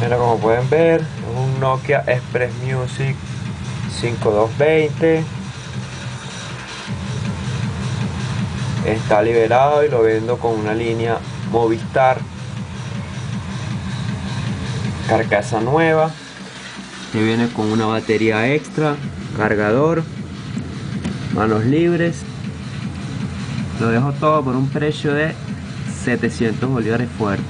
Mira como pueden ver, es un Nokia Express Music 5220. Está liberado y lo vendo con una línea Movistar. Carcasa nueva. Que viene con una batería extra, cargador, manos libres. Lo dejo todo por un precio de 700 bolívares fuertes.